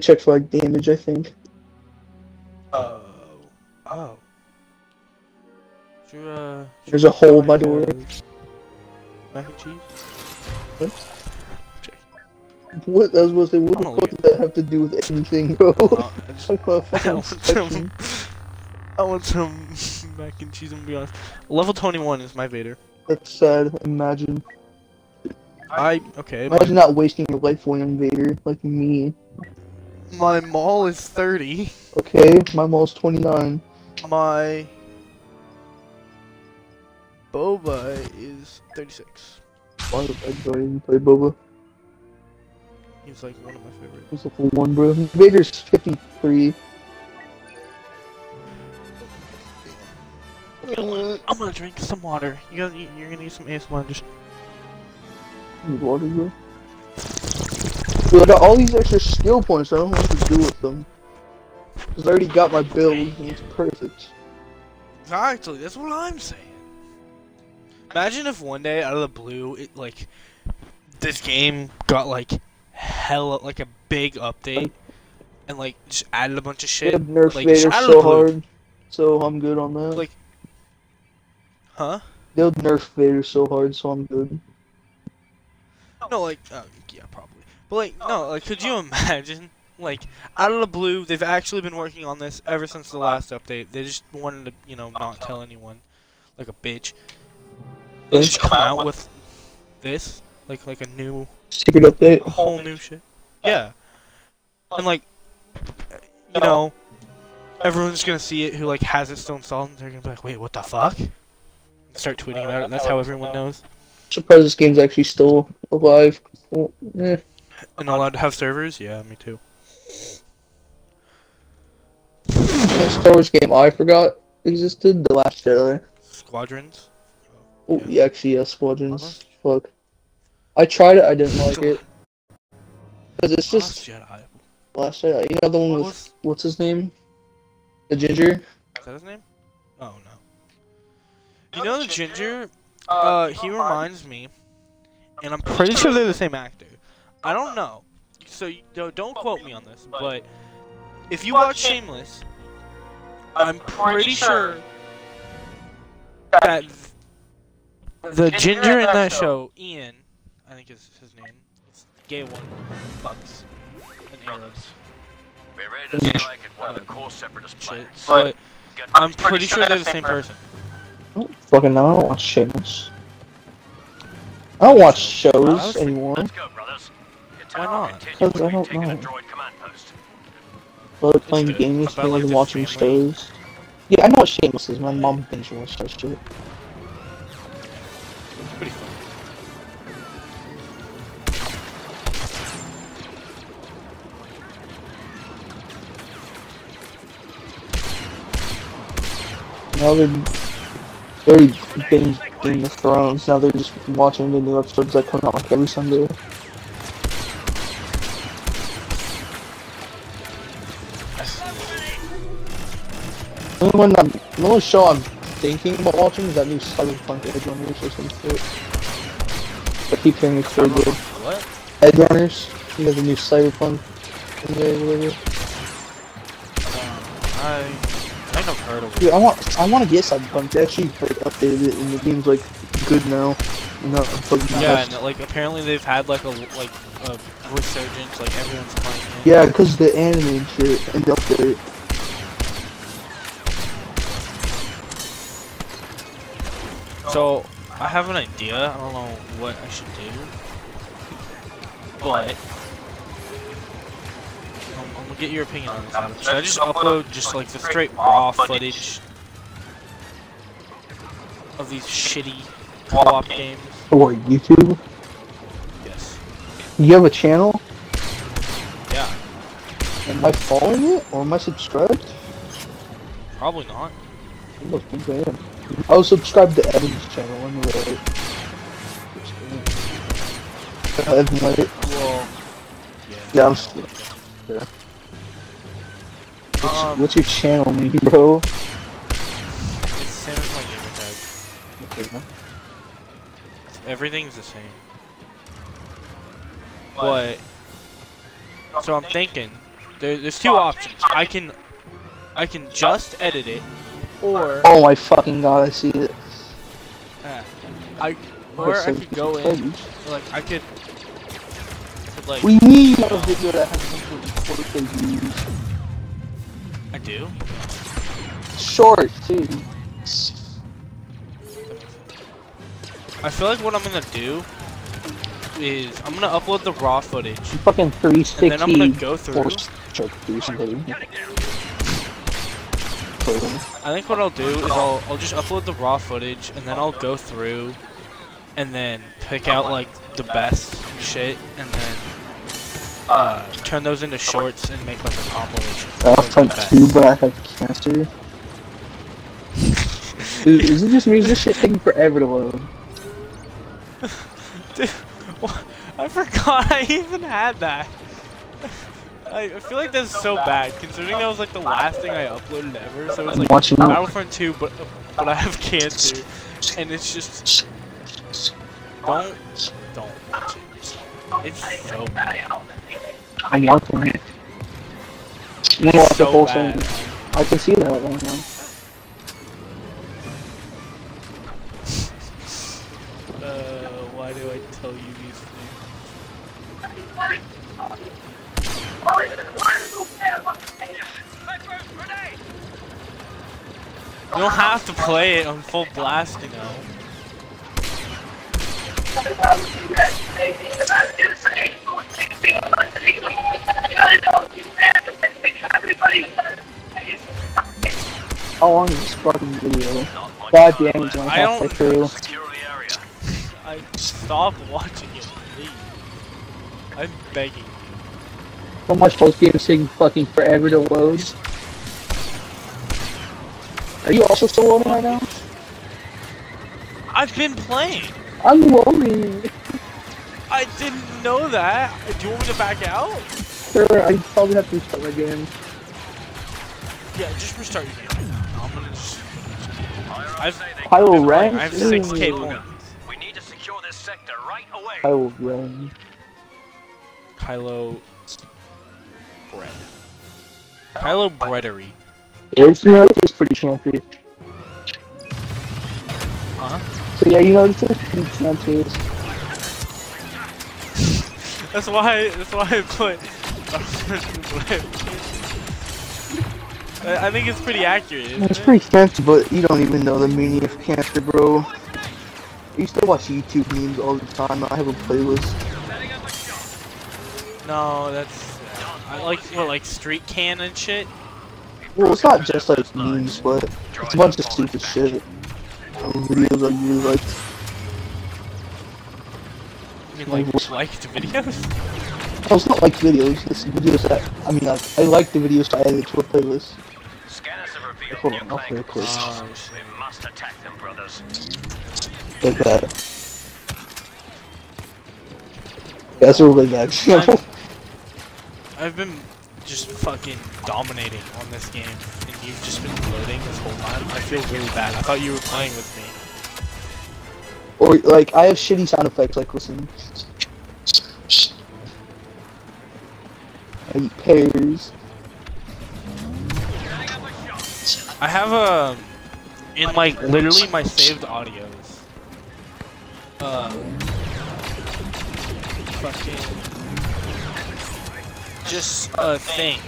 check for like damage. I think. Oh. Oh. Should, uh, should There's a hole by the door. uh, Mac and cheese? What I was supposed to say? What the fuck does that have to do with anything, bro? I just- I want some. I want some mac and cheese. I'm gonna be honest. Level 21 is my Vader. That's sad. Imagine. I okay. Imagine not wasting your life for an invader like me. My Maul is 30. Okay, my Maul's 29. My boba is 36. Why did I and play Boba? He's like one of my favorites. He's level 1, bro. Invader's 53. I'm gonna drink some water. You guys, you're gonna need some ASMR. Just Need water, bro. I got all these extra skill points. I don't know what to do with them. Cause I already got my build, and it's perfect. Exactly, that's what I'm saying. Imagine if one day out of the blue, it like this game got like hella like a big update and like just added a bunch of shit. have nerfed like, Vader so hard, so I'm good on that. Like- Huh? They'll nerf Vader so hard, so I'm good. No, like uh, yeah, probably. But like no, like could you imagine like out of the blue, they've actually been working on this ever since the last update. They just wanted to, you know, not tell anyone like a bitch. They just come out with this like like a new Secret update. whole new shit. Yeah. And like, you know, everyone's gonna see it who like has it still installed, and they're gonna be like, "Wait, what the fuck?" And start tweeting about it. And that's how everyone knows. Surprised this game's actually still alive. Well, eh. And allowed to have servers. Yeah, me too. The Star Wars game I forgot existed. The Last Jedi. Squadrons. Oh, Yeah. yeah, actually, yeah, Squadrons. Fuck. I tried it. I didn't like it. Cause it's Last just Jedi. Last Jedi. You know the one What with was what's his name? The ginger. is that his name? Oh no. You know the ginger? Uh, he reminds me, and I'm pretty sure they're the same actor. I don't know, so you, don't don't quote me on this, but if you watch Shameless, I'm pretty sure that the ginger in that show, Ian, I think is his name, is the gay one, fucks and Arabs We're ready to strike at one of the core separatist shit. But I'm pretty sure they're the same person. Oh, fucking no, I don't watch Shameless. I don't watch shows Honestly, anymore. Let's go, brothers. Your Why not? Because I don't know. a droid command post. I like playing games About, more like, than watching shows. Yeah, I know what Shameless is. My mom binge watched that shit. It's pretty fun. Now they're very binge Game of Thrones. Now they're just watching the new episodes that come out like every Sunday. One I'm, the only show I'm thinking about watching is that new Cyberpunk Edgerunners or some shit. I keep hearing it's very good. What? Edgerunners. You know the new Cyberpunk. thing there or. I I think I've heard of it. Dude, I want I want to get Cyberpunk. They actually like, updated it, and the game's like good now. Fucking Yeah, and like apparently they've had like a like a resurgence, like everyone's playing it. Yeah, because the anime and shit and the update. So I have an idea. I don't know what I should do, but I'm, I'm gonna get your opinion on this. Should I just upload just like the straight raw footage of these shitty co-op games? Or YouTube. Yes. You have a channel? Yeah. Am I following it or am I subscribed? Probably not. I must be banned. I was subscribed to Evan's channel anyway. Uh, Evan Light. Well. Yeah, I'm still. Yeah. What's, Um, what's your channel name, bro? It's same as my gamer tag. Okay, man. Everything's the same. But so I'm thinking There, there's two options. I can, I can just edit it, or Oh my fucking god, I see it. uh, I, or I could go in, like I could, could like We need a video that has some 4K views. I do. Short too. I feel like what I'm gonna do is I'm gonna upload the raw footage, Fucking and then I'm gonna go through. Or choke through somebody. I think what I'll do is I'll I'll just upload the raw footage and then I'll go through and then pick out like the best shit and then uh, turn those into shorts and make like a compilation. I of was the type 2, but I have cancer. Dude, is it just me? Is this shit taking forever to load? Dude, I forgot I even had that. I I feel like that's so bad considering that was like the last thing I uploaded ever. So it's like Watching. Battlefront 2, but but I have cancer, and it's just don't don't watch it. It's so bad. I'm watching it. I'm gonna watch the So whole bad. thing. I can see that right now. You don't have to play it on full blast, you know. How long is this fucking video? God damn, it's left. only I halfway don't- through. Secure. I stop watching it, please. I'm begging. So much those games taking fucking forever to load. Are you also still loading right now? I've been playing. I'm loading. I didn't know that. Do you want me to back out? Sure, I probably have to restart my game. Yeah, just restart your game. I'm gonna just... I've, ups say they Kylo can Ren? I have Ooh. 6k points. We need to secure this sector right away. Kylo Ren. Kylo. Bread. Kylo Breadery. It's, you pretty champy. Huh? So yeah, you know, it's pretty champy. That's why. That's why I put. I think it's pretty accurate. Isn't It's it? pretty fancy, but you don't even know the meaning of cancer, bro. I used to watch YouTube memes all the time. I have a playlist. No, that's. Uh, I like what like street can and shit. Well, it's not just like memes, but it's a bunch of stupid shit. Videos I really like. I mean, like liked videos. Oh, it's not like videos. It's videos that I mean, like, I like the videos to add to a playlist. Scanners have revealed Hold new on, I'll play it quick. Oh, We must attack them, brothers. Like that. Yeah, that's a really bad. I've been just fucking dominating on this game, and you've just been loading this whole time. I feel really bad. I thought you were playing with me. Or like, I have shitty sound effects. Like, listen. I eat pears. I have a in like literally my saved audios. Uh, fucking just a thing.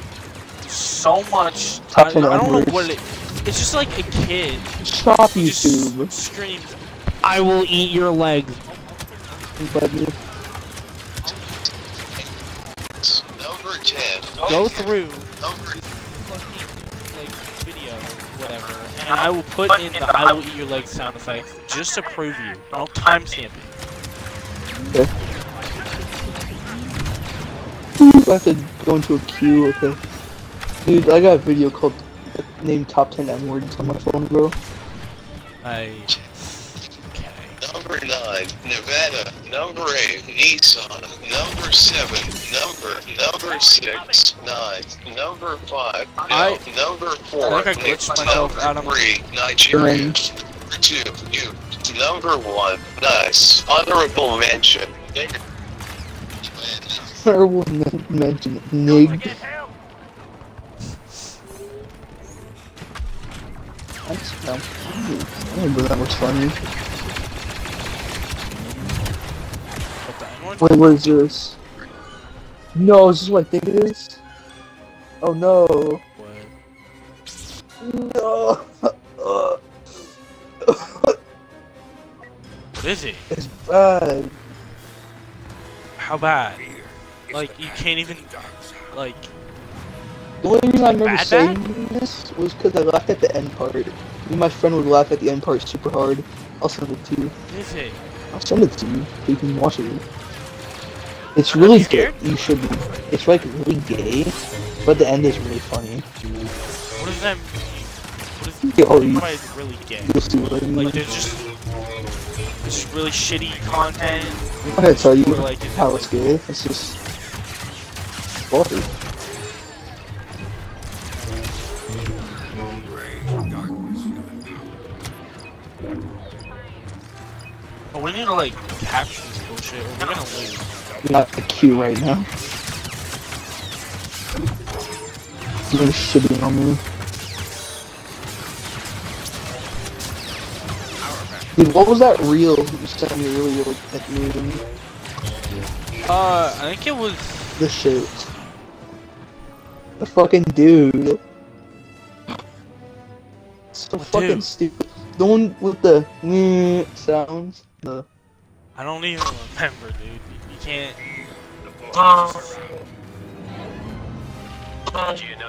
So much. I, I don't know what it. It's just like a kid Stop YouTube. screams, "I will eat your legs." But 10. Go through like video, whatever, and I will put in the "I will eat your legs" sound effect just to prove you. I'll timestamp it. Okay. I have to go into a queue, okay. Dude, I got a video called named Top 10 N words on my phone, bro. I. Okay. Number 9, Nevada. Number 8, Nissan. Number 7, number. Number 6, 9. Number 5, no. I- number 4, I think I glitched myself out of number 3, Nigeria. Number 2, you. Number 1, nice. Honorable mention. I will not mention it, nig. That's how I remember that was funny. Wait, what is this? No, is this what I think it is? Oh no. What? No. what is it? It's bad. How bad? Like you can't even like. The only reason I remember Bad, saying this was because I laughed at the end part. Me and my friend would laugh at the end part super hard. I'll send it to you. What is it? I'll send it to you so you can watch it. It's Are really you good. You should be. It's like really gay, but the end is really funny. What does that mean? What is Yo, what you- by really gay? You'll see what I mean. Like there's just just really shitty content. I'm not gonna tell you Or, like, is it, how like- it's gay. It's just. Water. Oh, we need to like capture this bullshit, we're gonna lose. Not the queue right now. You're shitting on me. Dude, what was that reel you sent me earlier at noon? Uh, I think it was. The shit. The fucking dude. So fucking dude? stupid. The one with the mm sounds. The I don't even remember, dude. You, you can't. Do you know